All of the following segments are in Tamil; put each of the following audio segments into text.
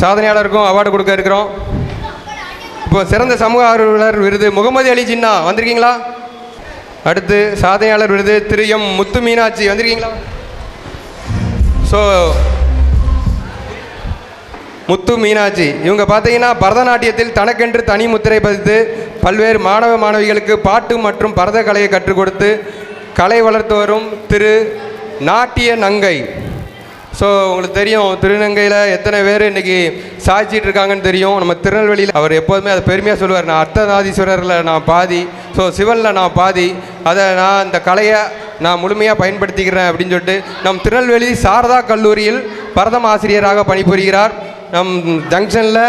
சாதனையாளருக்கும் அவார்டு கொடுக்க இருக்கிறோம். இப்போ சிறந்த சமூக ஆர்வலர் விருது முகமது அலி ஜின்னா வந்திருக்கீங்களா? அடுத்து சாதனையாளர் விருது திரு எம் முத்து மீனாட்சி வந்திருக்கீங்களா? ஸோ முத்து மீனாட்சி இவங்க பார்த்தீங்கன்னா பரதநாட்டியத்தில் தனக்கென்று தனி முத்திரை பதித்து பல்வேறு மாணவ மாணவிகளுக்கு பாட்டு மற்றும் பரத கலையை கற்றுக் கொடுத்து கலை வளர்த்து வரும் திரு நாட்டிய நங்கை. ஸோ உங்களுக்கு தெரியும் திருநங்கையில் எத்தனை பேர் இன்றைக்கி சாய்ச்சிட்டு இருக்காங்கன்னு தெரியும். நம்ம திருநெல்வேலியில் அவர் எப்போதுமே அதை பெருமையாக சொல்லுவார். நான் அர்த்தநாதீஸ்வரரில் நான் பாதி ஸோ சிவனில் நான் பாதி. அதை நான் இந்த கலையை நான் முழுமையாக பயன்படுத்திக்கிறேன் அப்படின்னு சொல்லிட்டு நம் திருநெல்வேலி சாரதா கல்லூரியில் பரதம் ஆசிரியராக பணிபுரிகிறார். நம் ஜங்ஷனில்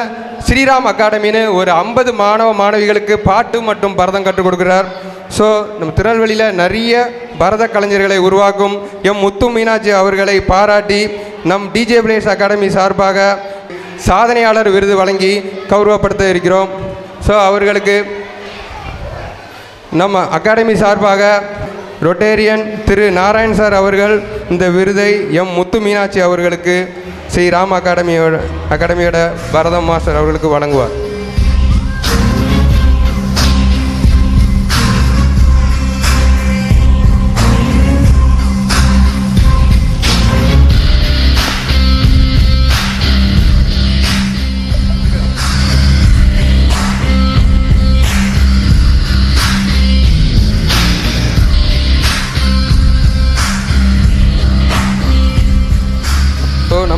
ஸ்ரீராம் அகாடமின்னு ஒரு ஐம்பது மாணவ மாணவிகளுக்கு பாட்டு மற்றும் பரதம் கற்றுக் கொடுக்கிறார். ஸோ நம்ம திருநெல்வேலியில் நிறைய பரத கலைஞர்களை உருவாக்கும் எம் முத்து மீனாட்சி அவர்களை பாராட்டி நம் டிஜே பிளேஸ் அகாடமி சார்பாக சாதனையாளர் விருது வழங்கி கௌரவப்படுத்த இருக்கிறோம். ஸோ அவர்களுக்கு நம்ம அகாடமி சார்பாக ரொட்டேரியன் திரு நாராயண் சார் அவர்கள் இந்த விருதை எம் முத்து மீனாட்சி அவர்களுக்கு ஸ்ரீ ராம் அகாடமியோட அகாடமியோட பரதம் மாஸ்டர் அவர்களுக்கு வழங்குவார்.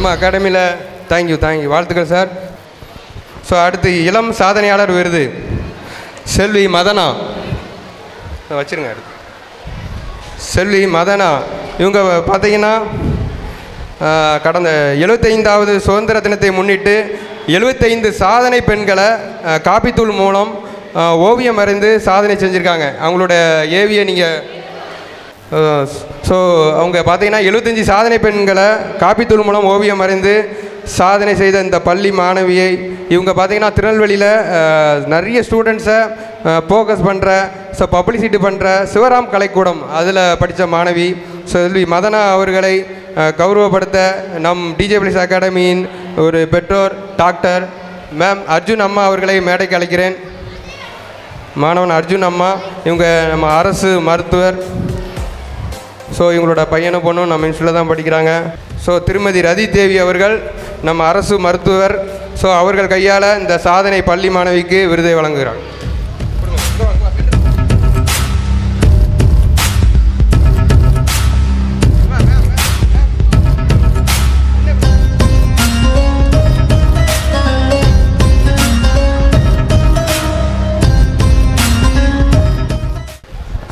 நம்ம அகாடமியில் தேங்க்யூ தேங்க்யூ வாழ்த்துக்கள் சார் ஸோ அடுத்து இளம் சாதனையாளர் விருது. செல்வி மதனா. வச்சுருங்க அடுத்து. செல்வி மதனா. இவங்க பார்த்தீங்கன்னா கடந்த எழுபத்தைந்தாவது சுதந்திர தினத்தை முன்னிட்டு எழுபத்தைந்து சாதனை பெண்களை காப்பித்தூள் மூலம் ஓவியம் வரைந்து சாதனை செஞ்சுருக்காங்க. அவங்களோட ஏவியை நீங்கள் ஸோ அவங்க பார்த்தீங்கன்னா எழுபத்தஞ்சி சாதனை பெண்களை காப்பித்தூள் மூலம் ஓவியம் வரைந்து சாதனை செய்த இந்த பள்ளி மாணவியை இவங்க பார்த்தீங்கன்னா திருநெல்வேலியில் நிறைய ஸ்டூடெண்ட்ஸை ஃபோக்கஸ் பண்ணுற ஸோ பப்ளிசிட்டி பண்ணுற சிவராம் கலைக்கூடம் அதில் படித்த மாணவி. செல்வி மதனா அவர்களை கௌரவப்படுத்த நம் டிஜே பிளிஸ் அகாடமியின் ஒரு பெற்றோர் டாக்டர் மேம் அர்ஜுன் அம்மா அவர்களை மேடைக்கு அழைக்கிறேன். மாணவன் அர்ஜுன் அம்மா இவங்க நம்ம அரசு மருத்துவர். ஸோ இவங்களோட பையனும் பொண்ணும் நம்ம இன்ஸ்டியூட்டில் தான் படிக்கிறாங்க. ஸோ திருமதி ரதி தேவி அவர்கள் நம்ம அரசு மருத்துவர். ஸோ அவர்கள் கையால் இந்த சாதனை பள்ளி மாணவிக்கு விருதை வழங்குகிறாங்க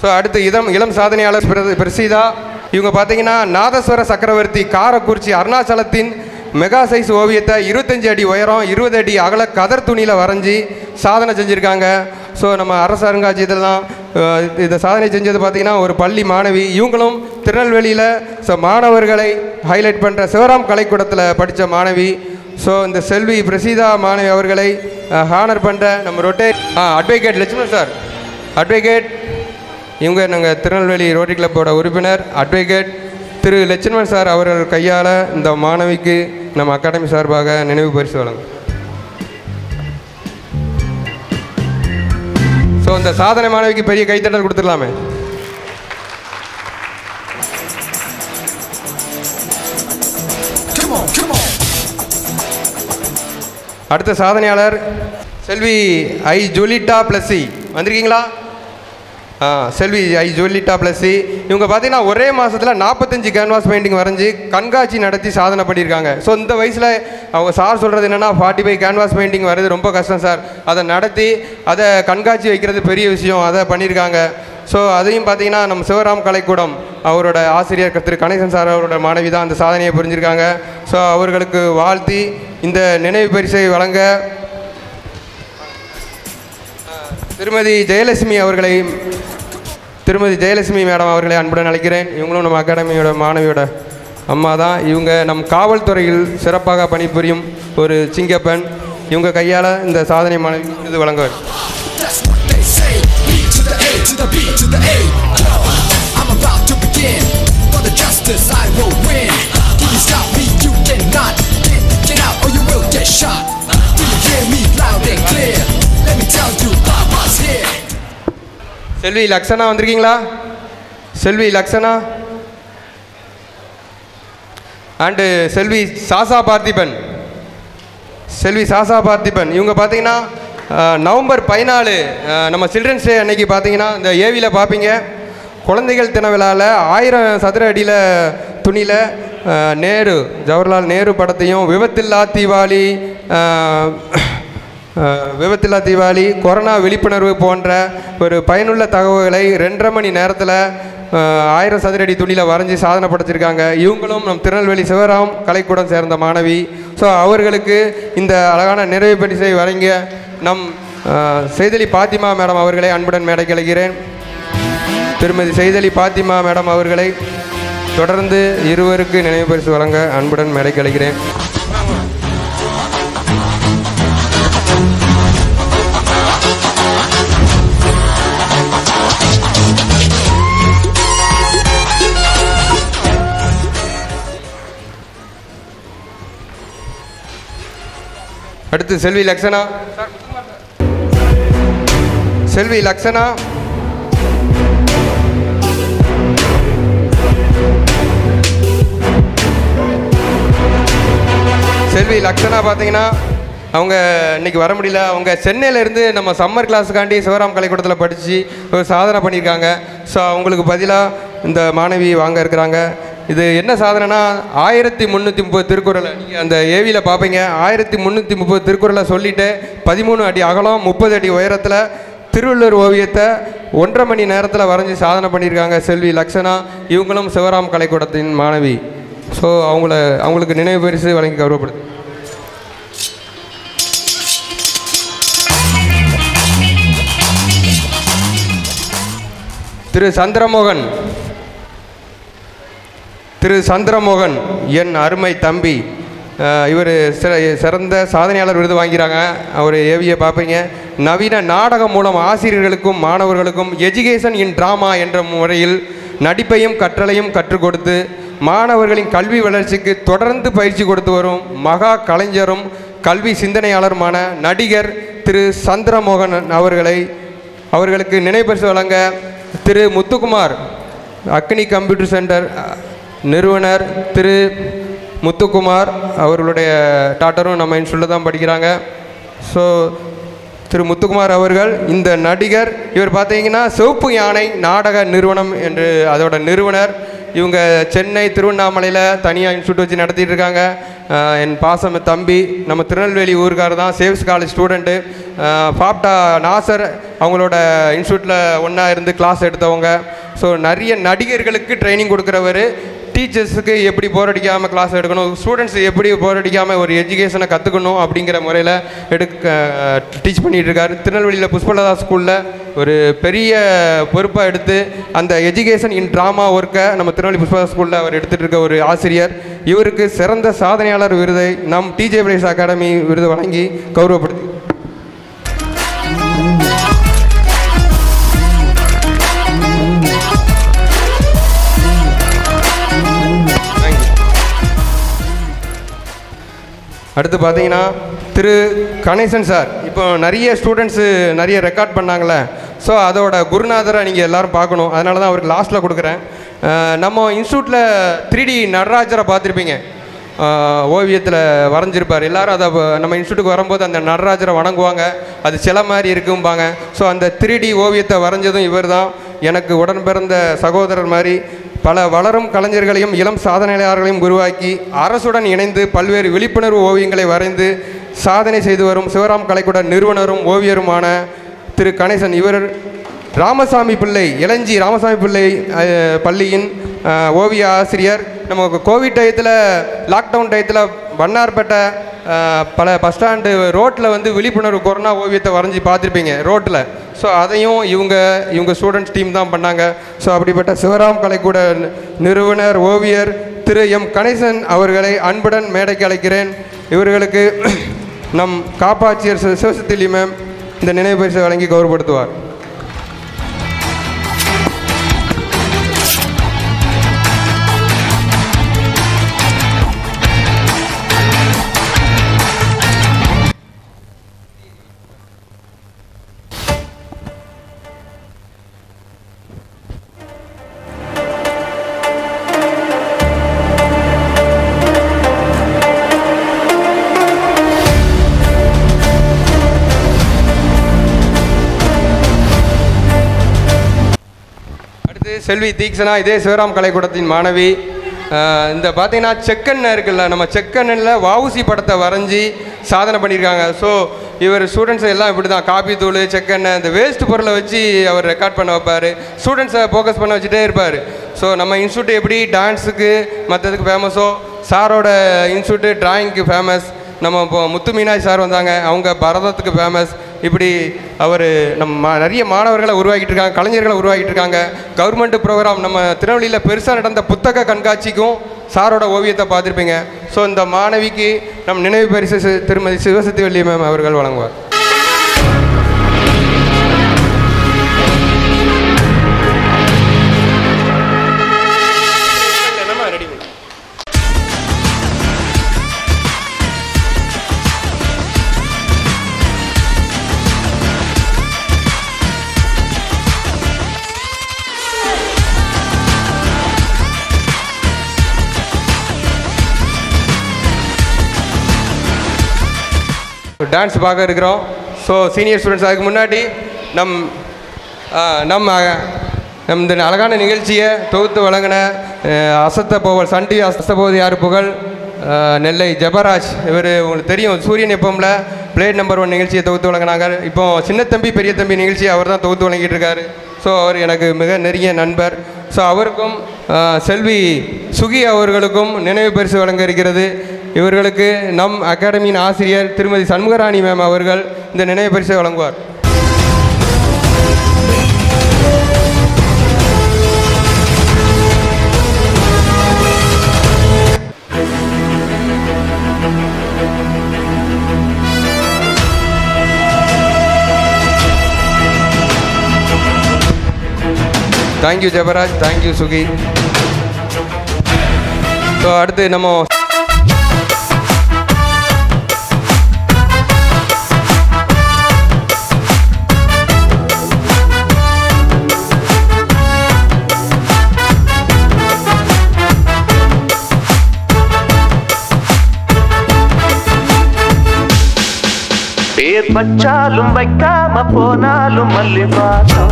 ஸோ அடுத்து இதம் இளம் சாதனையாளர் பிரசீதா. இவங்க பார்த்தீங்கன்னா நாதஸ்வர சக்கரவர்த்தி காரக்குறிச்சி அருணாச்சலத்தின் மெகா சைஸ் ஓவியத்தை இருபத்தஞ்சி அடி உயரம் இருபது அடி அகல கதர் துணியில் வரைஞ்சி சாதனை செஞ்சுருக்காங்க. ஸோ நம்ம அரசு அருங்காட்சியத்தில் தான் இந்த சாதனை செஞ்சது பார்த்தீங்கன்னா ஒரு பள்ளி மாணவி. இவங்களும் திருநெல்வேலியில் ஸோ மாணவர்களை ஹைலைட் பண்ணுற சிவராம் கலைக்கூடத்தில் படித்த மாணவி. ஸோ இந்த செல்வி பிரசீதா மாணவி அவர்களை ஹானர் பண்ணுற நம்ம ரொட்டேட் அட்வொகேட் லட்சுமணன் சார் அட்வொகேட் இவங்க நாங்கள் திருநெல்வேலி ரோட்டரி கிளப்போட உறுப்பினர் அட்வொகேட் திரு லட்சுமணன் சார் அவர்கள் கையால் இந்த மாணவிக்கு நம்ம அகாடமி சார்பாக நினைவு பரிசு வழங்கும். ஸோ இந்த சாதனை மாணவிக்கு பெரிய கைத்தட்டல் கொடுத்துடலாமே. அடுத்த சாதனையாளர் செல்வி ஐ ஜொலிட்டா பிளஸ்ஸி வந்திருக்கீங்களா? செல்வி ஐ ஜுவல்லிட்டா பிளஸ்ஸி இவங்க பார்த்தீங்கன்னா ஒரே மாதத்தில் நாற்பத்தஞ்சு கேன்வாஸ் பெயிண்டிங் வரைஞ்சி கண்காட்சி நடத்தி சாதனை பண்ணியிருக்காங்க. ஸோ இந்த வயசில் அவங்க சார் சொல்கிறது என்னென்னா ஃபார்ட்டி ஃபைவ் கேன்வாஸ் பெயிண்டிங் வர்றது ரொம்ப கஷ்டம் சார் அதை நடத்தி அதை கண்காட்சி வைக்கிறது பெரிய விஷயம். அதை பண்ணியிருக்காங்க. ஸோ அதையும் பார்த்தீங்கன்னா நம்ம சிவராம் கலைக்கூடம் அவரோட ஆசிரியர் திரு கணேசன் சார் அவரோட மாணவி தான் அந்த சாதனையை புரிஞ்சிருக்காங்க. ஸோ அவர்களுக்கு வாழ்த்தி இந்த நினைவு பரிசை வழங்க திருமதி ஜெயலட்சுமி அவர்களையும் திருமதி ஜெயலட்சுமி மேடம் அவர்களை அன்புடன் அழைக்கிறேன் இவங்களும் நம்ம அகாடமியோட மாணவியோட அம்மா தான் இவங்க நம் காவல்துறையில் சிறப்பாக பணிபுரியும் ஒரு சிங்கப்பன் இவங்க கையால் இந்த சாதனை மாணவி விருது வழங்குவார் Get out or you will get shot. Do you hear me loud and clear? Let me tell you. Selvi Lakshana வந்திருக்கீங்களா? செல்வி லக்ஷனா? அண்டு செல்வி சாசா பார்த்திபன். செல்வி சாசா பார்த்திபன். இவங்க பார்த்தீங்கன்னா நவம்பர் பதினாலு நம்ம சில்ட்ரன்ஸ் டே அன்னைக்கு பார்த்தீங்கன்னா இந்த ஏவியில் பார்ப்பீங்க. குழந்தைகள் தின விழாவில் ஆயிரம் சதுர அடியில் துணியில் நேரு ஜவஹர்லால் நேரு படத்தையும் விபத்தில்லா தீபாவளி விபத்தில்லா தீபாவளி கொரோனா விழிப்புணர்வு போன்ற ஒரு பயனுள்ள தகவல்களை ரெண்டரை மணி நேரத்தில் ஆயிரம் சதுரடி துணியில் வரைஞ்சி சாதனை படைச்சிருக்காங்க. இவங்களும் நம் திருநெல்வேலி சிவராம் கலைக்கூடம் சேர்ந்த மாணவி. ஸோ அவர்களுக்கு இந்த அழகான நிறைவு பரிசை வழங்கிய நம் செய்தலி பாத்திமா மேடம் அவர்களை அன்புடன் மேடை அழைக்கிறேன் திருமதி செய்தலி பாத்திமா மேடம் அவர்களை தொடர்ந்து இருவருக்கு நினைவு பரிசு வழங்க அன்புடன் மேடை கலைகிறேன் அடுத்து செல்வி லக்ஷனா? செல்வி லக்ஷனா? செல்வி லக்ஷனா பார்த்தீங்கன்னா அவங்க இன்னைக்கு வர முடியல. அவங்க சென்னையில இருந்து நம்ம சம்மர் கிளாஸுக்காண்டி சிவராம் கலைக்கூடத்தில் படித்து சாதனை பண்ணியிருக்காங்க. ஸோ அவங்களுக்கு பதிலாக இந்த மாணவி வாங்க இருக்கிறாங்க. இது என்ன சாதனைனா ஆயிரத்தி முந்நூற்றி முப்பது திருக்குறளை நீங்கள் அந்த ஏவியில் பார்ப்பீங்க ஆயிரத்தி முந்நூற்றி முப்பது திருக்குறளை சொல்லிட்டு பதிமூணு அடி அகலம் முப்பது அடி உயரத்தில் திருவள்ளுவர் ஓவியத்தை ஒன்றரை மணி நேரத்தில் வரைஞ்சி சாதனை பண்ணியிருக்காங்க செல்வி லக்ஷனா. இவங்களும் சிவராம் கலைக்கூடத்தின் மாணவி. ஸோ அவங்கள அவங்களுக்கு நினைவு பரிசு வழங்கி கௌரவப்படுது திரு சந்திரமோகன். திரு சந்திரமோகன் என் அருமை தம்பி. இவர் சிறந்த சாதனையாளர் விருது வாங்கிறாங்க. அவர் ஏவியை பார்ப்பீங்க. நவீன நாடகம் மூலம் ஆசிரியர்களுக்கும் மாணவர்களுக்கும் எஜுகேஷன் இன் ட்ராமா என்ற முறையில் நடிப்பையும் கற்றலையும் கற்றுக் கொடுத்து மாணவர்களின் கல்வி வளர்ச்சிக்கு தொடர்ந்து பயிற்சி கொடுத்து வரும் மகா கலைஞரும் கல்வி சிந்தனையாளருமான நடிகர் திரு சந்திரமோகன் அவர்களை அவர்களுக்கு நினைப்பரிசு வழங்க திரு முத்துக்குமார் அக்னி கம்ப்யூட்டர் சென்டர் நிறுவனர் திரு முத்துக்குமார் அவர்களுடைய டாட்டரும் நம்ம இன்ஸ்டியூட்டில் தான் படிக்கிறாங்க. ஸோ திரு முத்துக்குமார் அவர்கள் இந்த நடிகர் இவர் பார்த்தீங்கன்னா சிவப்பு யானை நாடக நிறுவனம் என்று அதோட நிறுவனர். இவங்க சென்னை திருவண்ணாமலையில் தனியாக இன்ஸ்டியூட் வச்சு நடத்திட்டு இருக்காங்க. என் பாசம் தம்பி நம்ம திருநெல்வேலி ஊருக்கார் தான் சேவ்ஸ் காலேஜ் ஸ்டூடெண்ட்டு. ஃபாப்டா நாசர் அவங்களோட இன்ஸ்டியூட்டில் ஒன்றா இருந்து கிளாஸ் எடுத்தவங்க. ஸோ நிறைய நடிகர்களுக்கு ட்ரைனிங் கொடுக்குறவர். டீச்சர்ஸுக்கு எப்படி போரடிக்காமல் கிளாஸ் எடுக்கணும்? ஸ்டூடெண்ட்ஸ் எப்படி போரடிக்காமல் ஒரு எஜுகேஷனை கற்றுக்கணும் அப்படிங்கிற முறையில் எடுக்க டீச் பண்ணிகிட்டு இருக்காரு திருநெல்வேலியில் புஷ்பலதா ஸ்கூலில் ஒரு பெரிய பொறுப்பாக எடுத்து அந்த எஜுகேஷன் இன் ட்ராமா ஒர்க்கை நம்ம திருநெல்வேலி புஷ்பலதா ஸ்கூலில் அவர் எடுத்துகிட்டு இருக்க ஒரு ஆசிரியர். இவருக்கு சிறந்த சாதனையாளர் விருதை நம் டிஜே பிரேஸ் அகாடமி விருது வழங்கி கௌரவப்படுத்தி. அடுத்து பார்த்தீங்கன்னா திரு கணேசன் சார். இப்போ நிறைய ஸ்டூடெண்ட்ஸு நிறைய ரெக்கார்ட் பண்ணாங்களே ஸோ அதோட குருநாதரை நீங்கள் எல்லாரும் பார்க்கணும். அதனால தான் அவருக்கு லாஸ்ட்டில் கொடுக்குறேன். நம்ம இன்ஸ்டியூட்டில் த்ரீ டி நடராஜரை பார்த்துருப்பீங்க. ஓவியத்தில் வரைஞ்சிருப்பார். எல்லாரும் அதை நம்ம இன்ஸ்டியூட்டுக்கு வரும்போது அந்த நடராஜரை வணங்குவாங்க. அது சில மாதிரி இருக்கும்பாங்க. ஸோ அந்த த்ரீ டி ஓவியத்தை வரைஞ்சதும் இவர் தான் எனக்கு உடன் பிறந்த சகோதரர் மாதிரி பல வளரும் கலைஞர்களையும் இளம் சாதனையாளர்களையும் உருவாக்கி அரசுடன் இணைந்து பல்வேறு விழிப்புணர்வு ஓவியங்களை வரைந்து சாதனை செய்து வரும் சிவராம் கலைக்கூட நிறுவனரும் ஓவியருமான திரு கணேசன். இவர் ராமசாமி பிள்ளை இளஞ்சி ராமசாமி பிள்ளை பள்ளியின் ஓவிய ஆசிரியர். நமக்கு கோவிட் டயத்தில் லாக்டவுன் டயத்தில் வண்ணார்பேட்டை பல பஸ் ஸ்டாண்டு ரோட்டில் வந்து விழிப்புணர்வு கொரோனா ஓவியத்தை வரைஞ்சி பார்த்துருப்பீங்க ரோட்டில் ஸோ அதையும் இவங்க இவங்க ஸ்டூடெண்ட்ஸ் டீம் தான் பண்ணாங்க. ஸோ அப்படிப்பட்ட சிவராம் கலைக்கூட நிறுவனர் ஓவியர் திரு எம். கணேசன் அவர்களை அன்புடன் மேடைக்கு அழைக்கிறேன். இவர்களுக்கு நம் காப்பாட்சியர் சிவசத்திலி மேம் இந்த நினைவு பரிசை வழங்கி கௌரவப்படுத்துவார். செல்வி தீக்ஷனா இதே சிவராம் கலைக்கூடத்தின் மாணவி. இந்த பார்த்தீங்கன்னா செக்கண்ண இருக்குல்ல நம்ம செக்கண்ணில் வவுசி படத்தை வரைஞ்சி சாதனை பண்ணியிருக்காங்க. ஸோ இவர் ஸ்டூடெண்ட்ஸ் எல்லாம் இப்படி தான் காபி தூள் செக்கெண்ணெய் இந்த வேஸ்ட் பொருளை வச்சு அவர் ரெக்கார்ட் பண்ண வைப்பார். ஸ்டூடெண்ட்ஸை ஃபோக்கஸ் பண்ண வச்சுட்டே இருப்பார். ஸோ நம்ம இன்ஸ்டியூட் எப்படி டான்ஸுக்கு மற்றதுக்கு ஃபேமஸோ சாரோட இன்ஸ்டியூட்டு ட்ராயிங்க்கு ஃபேமஸ் நம்ம இப்போ முத்து மீனாய் சார் வந்தாங்க அவங்க பரதத்துக்கு ஃபேமஸ் இப்படி அவர் நம்ம மா- நிறைய மாணவர்களை உருவாக்கிட்டு இருக்காங்க கலைஞர்களை உருவாக்கிட்டு இருக்காங்க. கவர்மெண்ட் ப்ரோக்ராம் நம்ம திருநெல்வேலியில் பெருசாக நடந்த புத்தக கண்காட்சிக்கும் சாரோட ஓவியத்தை பார்த்துருப்பீங்க. ஸோ இந்த மாணவிக்கு நம் நினைவு பரிசு சி- திருமதி சிவசக்திவல்லி மேம் அவர்கள் வழங்குவார். டான்ஸ் பார்க்க இருக்கிறோம். ஸோ சீனியர் ஸ்டூடெண்ட்ஸ் அதுக்கு முன்னாடி நம் நம் நம்ம நம் இந்த அழகான நிகழ்ச்சியை தொகுத்து வழங்கின அசத்த போவல் சண்டி அசத்தபோது யார்? புகழ் நெல்லை ஜபராஜ். இவர் உங்களுக்கு தெரியும் சூரியன் எப்பமில் பிளேட் நம்பர் ஒன் நிகழ்ச்சியை தொகுத்து வழங்கினாங்க. இப்போ சின்ன தம்பி பெரிய தம்பி நிகழ்ச்சியை அவர் தான் தொகுத்து வழங்கிட்டு இருக்காரு. ஸோ அவர் எனக்கு மிக நெருங்கிய நண்பர். ஸோ அவருக்கும் செல்வி சுகி அவர்களுக்கும் நினைவு பரிசு வழங்க இருக்கிறது. இவர்களுக்கு நம் அகாடமியின் ஆசிரியர் திருமதி சண்முகராணி மேம் அவர்கள் இந்த நினைவு பரிசை வழங்குவார். Thank you Jebaraj thank you Suki so அடுத்து நம்ம నేర్పచ్చాలు వైకామ పోనాలు మల్లి బాసం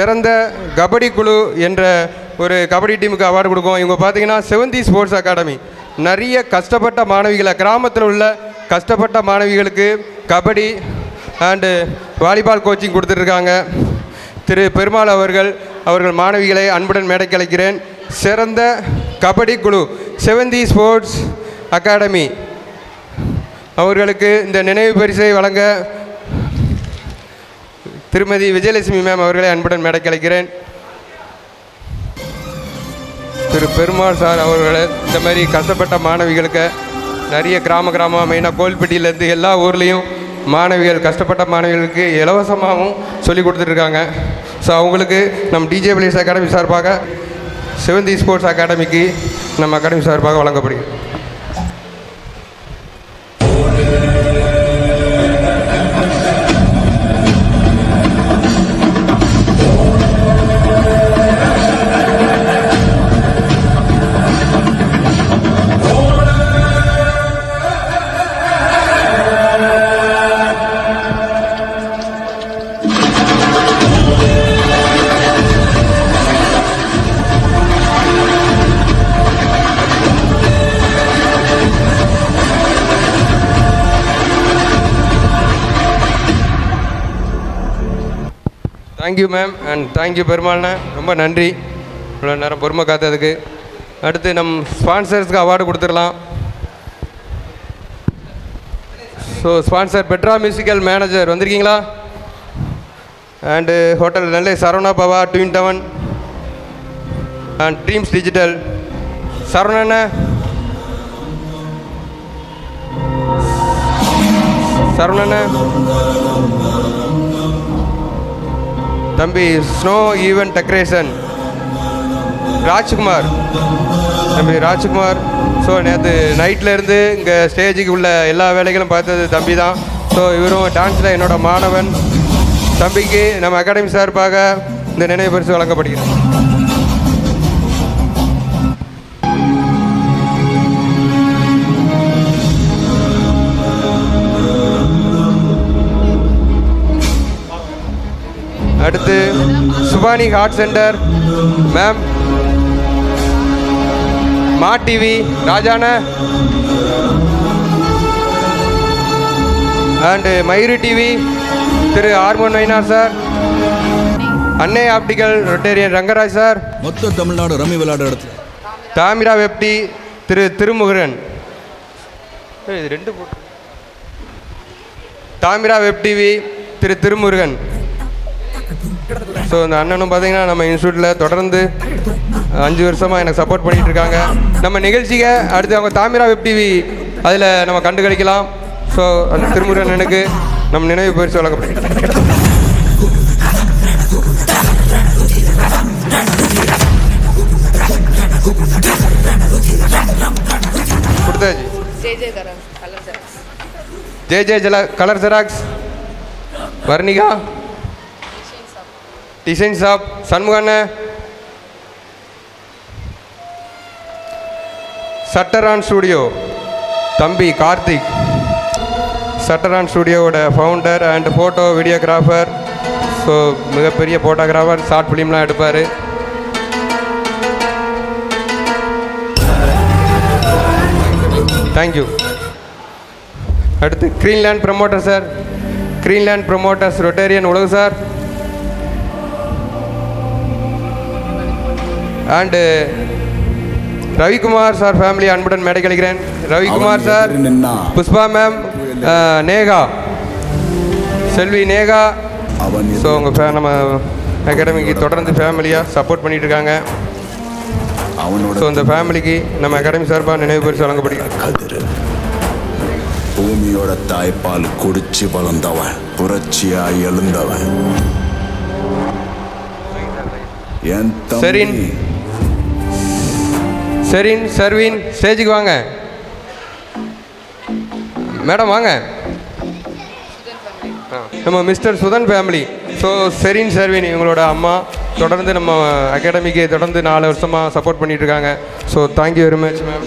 சிறந்த கபடி குழு என்ற ஒரு கபடி டீமுக்கு அவார்டு கொடுக்கும். இவங்க பார்த்தீங்கன்னா செவந்தி ஸ்போர்ட்ஸ் அகாடமி. நிறைய கஷ்டப்பட்ட மாணவிகளை கிராமத்தில் உள்ள கஷ்டப்பட்ட மாணவிகளுக்கு கபடி அண்டு வாலிபால் கோச்சிங் கொடுத்துட்ருக்காங்க. திரு பெருமாள் அவர்கள் அவர்கள் மாணவிகளை அன்புடன் மேடை அழைக்கிறேன். சிறந்த கபடி குழு செவந்தி ஸ்போர்ட்ஸ் அகாடமி. அவர்களுக்கு இந்த நினைவு பரிசை வழங்க திருமதி விஜயலட்சுமி மேம் அவர்களை அன்புடன் மேடைக்கு அழைக்கிறேன் திரு பெருமாள் சார் அவர்களை இந்த மாதிரி கஷ்டப்பட்ட மாணவிகளுக்கு நிறைய கிராம கிராமம் மெயினாக கோல்பட்டியிலேருந்து எல்லா ஊர்லேயும் மாணவிகள் கஷ்டப்பட்ட மாணவிகளுக்கு இலவசமாகவும் சொல்லி கொடுத்துட்ருக்காங்க. ஸோ அவங்களுக்கு நம் டிஜே பிளேஸ் அகாடமி சார்பாக செவந்தி ஸ்போர்ட்ஸ் அகாடமிக்கு நம்ம அகாடமி சார்பாக வழங்கப்படுகிறது. Thank you ma'am and thank you பெருமாள்ண்ணே ரொம்ப நன்றி. இவ்வளோ நேரம் பொறுமை காத்ததுக்கு. அடுத்து நம் ஸ்பான்சர்ஸ்க்கு அவார்டு கொடுத்துடலாம். So sponsor Petra musical manager வந்திருக்கீங்களா? And hotel Nellai Saravana Bhava twin town and dreams digital சரவணண்ண சரவணண்ண தம்பி ஸ்னோ ஈவென்ட் டெக்கரேஷன் ராஜ்குமார். தம்பி ராஜ்குமார். ஸோ நேற்று நைட்டில் இருந்து இங்கே ஸ்டேஜுக்கு உள்ள எல்லா வேலைகளும் பார்த்தது தம்பி தான். ஸோ இவரும் டான்ஸில் என்னோட மாணவன். தம்பிக்கு நம்ம அகாடமி சார்பாக இந்த நினைவு பரிசு வழங்கப்படுகிறது. அடுத்து சுபானி ஹார்ட் சென்டர் மேம் மா TV Rajana and Mayuri TV Thiru hormone வைனார் sir Annai optical Rotarian Rangaraj sir மொத்த தமிழ்நாடு ரம்மி விளையாடுற இடத்துல தாமிரா வெப்டி திரு திருமுருகன். ஏய், இது ரெண்டு போட்டு Thamira web TV Thiru Thirumurugan. So இந்த அண்ணனும் பார்த்தீங்கன்னா நம்ம இன்ஸ்டியூட்டில் தொடர்ந்து அஞ்சு வருஷமாக எனக்கு சப்போர்ட் பண்ணிட்டு இருக்காங்க நம்ம நிகழ்ச்சிக்கு அடுத்து அவங்க தாமிரா வெப் டிவி அதில் நம்ம கண்டு கழிக்கலாம் ஸோ அந்த திருமுருகன் அண்ணனுக்கு நம்ம நினைவு பரிசு ஜெராக்ஸ். ஜே ஜே ஜல colour xerox. Varnika. Design shop சண்முகண்ண. சட்டரான் ஸ்டூடியோ தம்பி கார்த்திக். சட்டரான் ஸ்டூடியோவோட founder and photo videographer so மிகப்பெரிய ஃபோட்டோகிராஃபர் ஷார்ட் ஃபிலிம்லாம் எடுப்பார். தேங்க்யூ அடுத்து Greenland promoter sir Greenland promoters Rotarian Ulagu sir and Ravikumar sir family அன்புடன் மேடை கழிக்கிறேன் Ravikumar sir Pushpa ma'am Neha. Selvi Neha. So உங்கள் ஃபே நம்ம அகாடமிக்கு தொடர்ந்து ஃபேமிலியாக சப்போர்ட் பண்ணிட்டு இருக்காங்க. ஸோ இந்த ஃபேமிலிக்கு நம்ம அகாடமி சார்பாக நினைவு பரிசு வழங்கப்படுகிறது பூமியோட தாய்ப்பால் குடிச்சு வளர்ந்தவன் புரட்சியா எழுந்தவன். என் சரின். செரின் சர்வின் ஸ்டேஜுக்கு வாங்க. மேடம் வாங்க. நம்ம mister Sudhan family so Serin Sarvin இவங்களோட அம்மா. தொடர்ந்து நம்ம அகாடமிக்கு தொடர்ந்து நாலு வருஷமாக சப்போர்ட் பண்ணிட்டு இருக்காங்க so thank you very much ma'am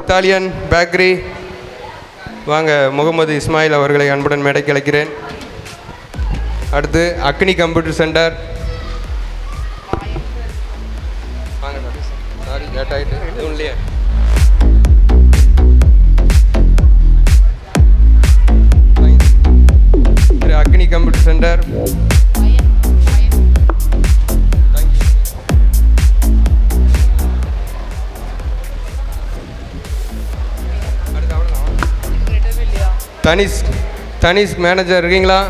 Italian bakery வாங்க முகமது இஸ்மாயில் அவர்களை அன்புடன் மேடைக்கு அழைக்கிறேன். அடுத்து அக்னி கம்ப்யூட்டர் சென்டர் வாங்க சாரி. லேட் ஆகிட்டு இல்லையே. Agni computer centre Tanish Tanish manager இருக்கீங்களா?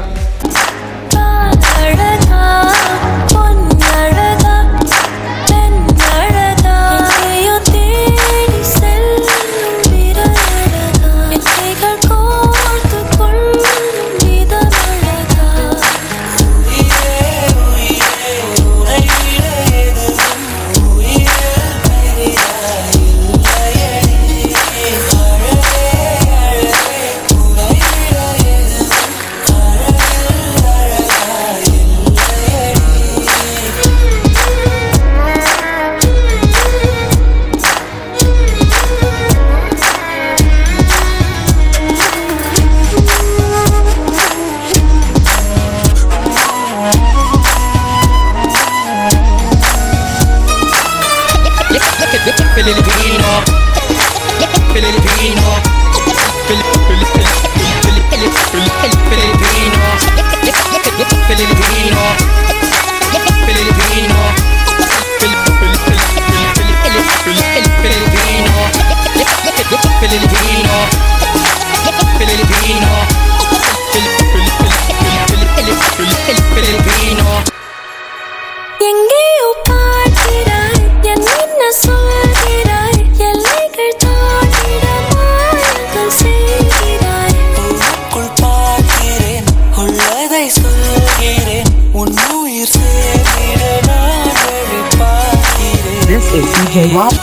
Is DJ Watt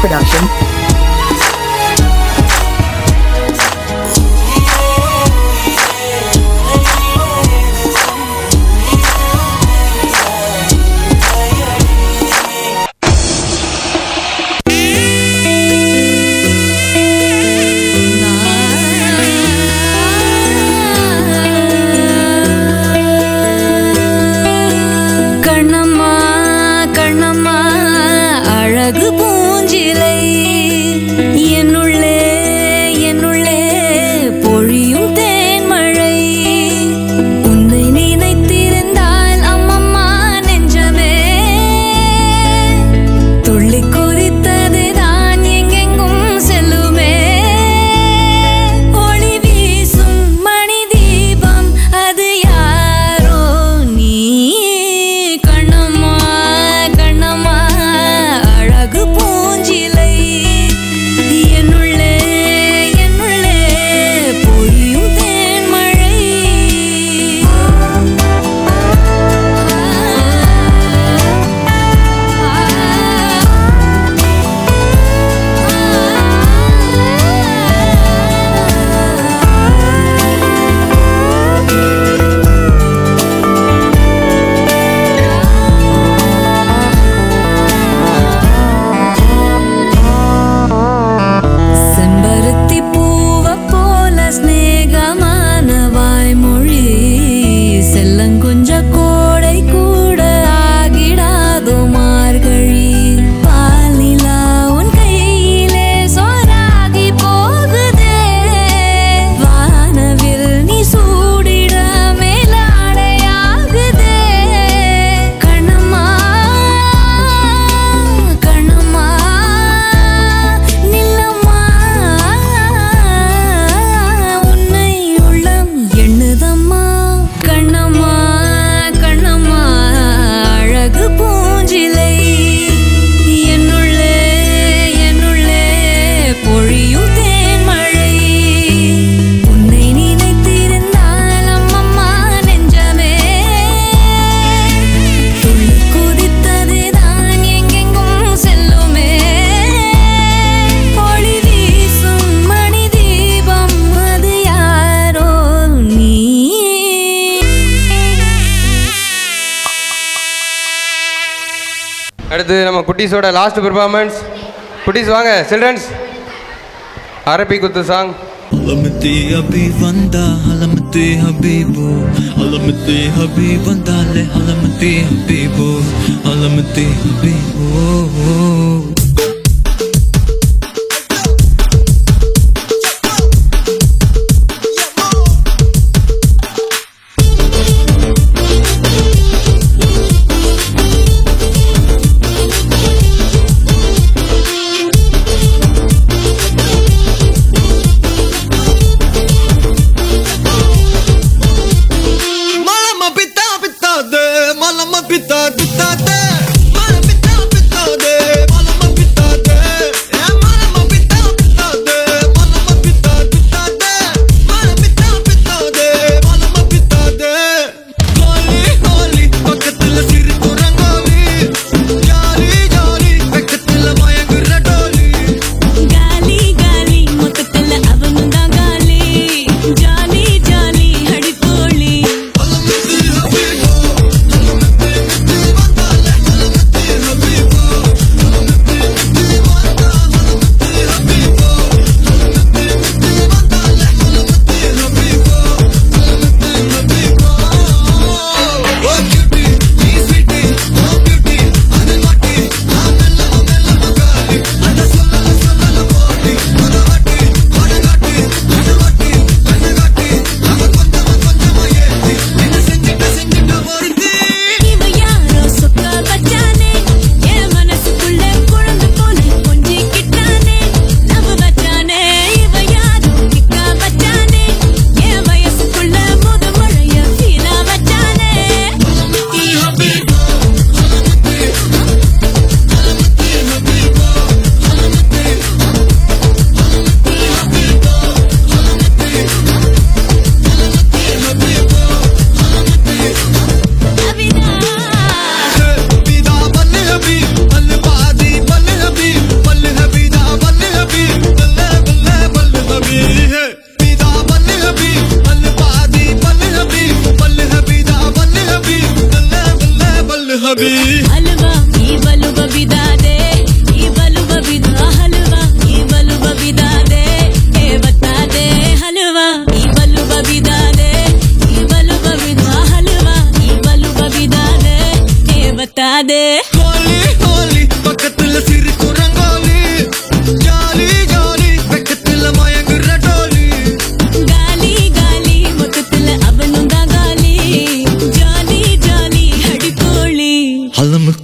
Production. குட்டீஸோட லாஸ்ட் பெர்ஃபார்மன்ஸ் குட்டீஸ் வாங்க சில்ட்ரன்ஸ் அரபி குத்து சாங் அலமத்தே அபி வந்தா அலமத்தே ஹபீபோ அலமத்தே ஹபீ வந்தாலே அலமத்தே ஹபீபோ அலமத்தே ஹபீபோ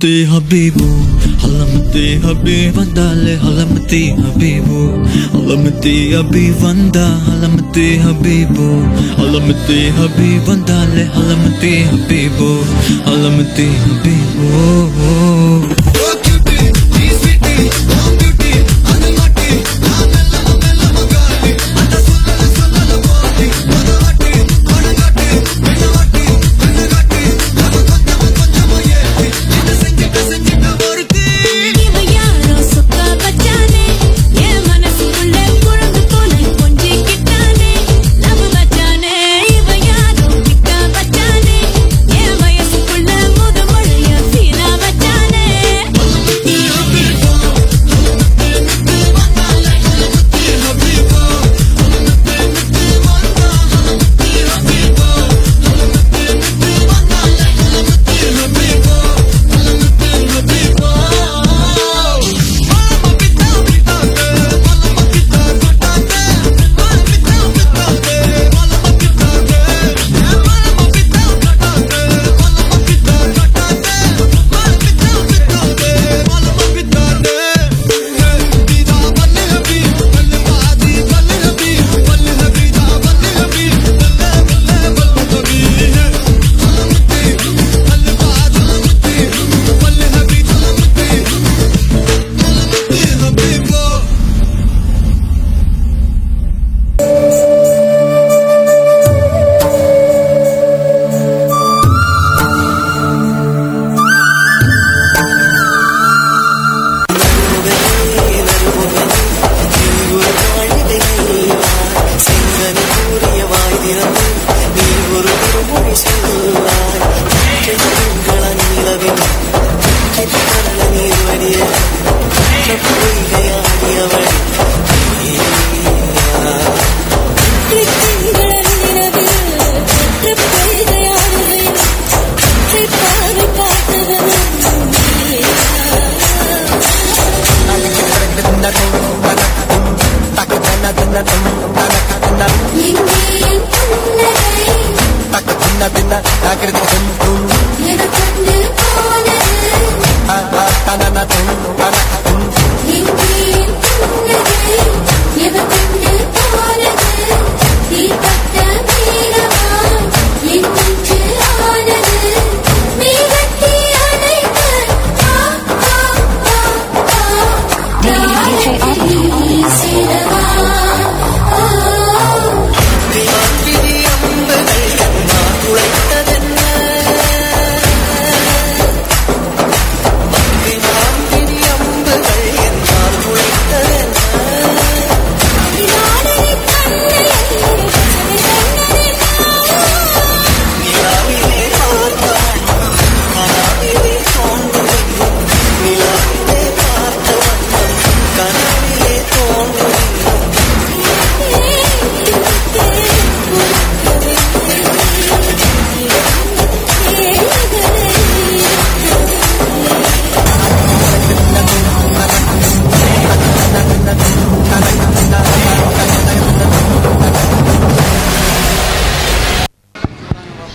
حلمتي حبيبو حلمتي حبيب دالي حلمتي حبيبو حلمتي حبيب دا حلمتي حبيبو حلمتي حبيب دالي حلمتي حبيبو حلمتي حبيبو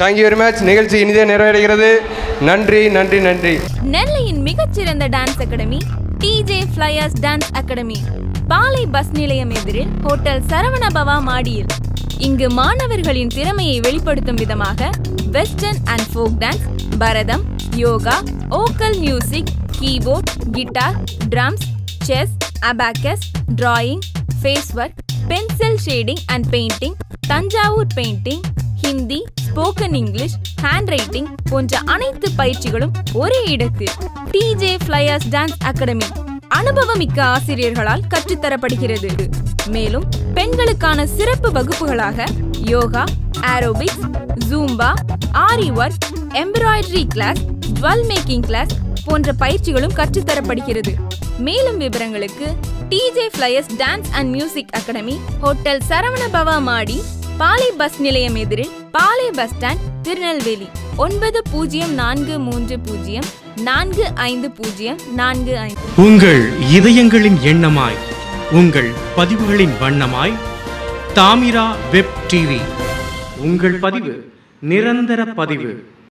தேங்க்யூ வெரி மச் நிகழ்ச்சி இனிதே நிறைவடைகிறது. நன்றி நன்றி நன்றி. நெல்லையின் மிகச்சிறந்த dance academy DJ flyers dance academy Palai bus நிலையம் எதிரில் ஹோட்டல் சரவணபவா மாடியில். இங்கு மாணவர்களின் திறமையை வெளிப்படுத்தும் விதமாக western and folk dance Bharatham yoga vocal music keyboard guitar drums chess abacus drawing face work pencil shading and painting Thanjavur painting Hindi spoken English hand writing போன்ற அனைத்து பயிற்சிகளும் ஒரே இடத்தில் டிஜே ஃபிளையர்ஸ் டான்ஸ் அகாடமி அனுபவமிக்க ஆசிரியர்களால் கற்றுத்தரப்படுகிறது. மேலும் பெண்களுக்கான சிறப்பு வகுப்புகளாக yoga aerobics zumba aari work embroidery class jewel making class போன்ற பயிற்சிகளும் கற்றுத்தரப்படுகிறது. மேலும் விவரங்களுக்கு DJ flyers dance and music academy hotel Saravanabhava மாடி பாலை பஸ் நிலையம் எதிரில் பாலை பஸ் ஸ்டாண்ட் திருநெல்வேலி. ஒன்பது பூஜ்ஜியம் நான்கு மூன்று பூஜ்ஜியம் நான்கு ஐந்து பூஜ்ஜியம் நான்கு ஐந்து. உங்கள் இதயங்களின் எண்ணமாய் உங்கள் பதிவுகளின் வண்ணமாய் தாமிரா வெப் டிவி. உங்கள் பதிவு நிரந்தர பதிவு.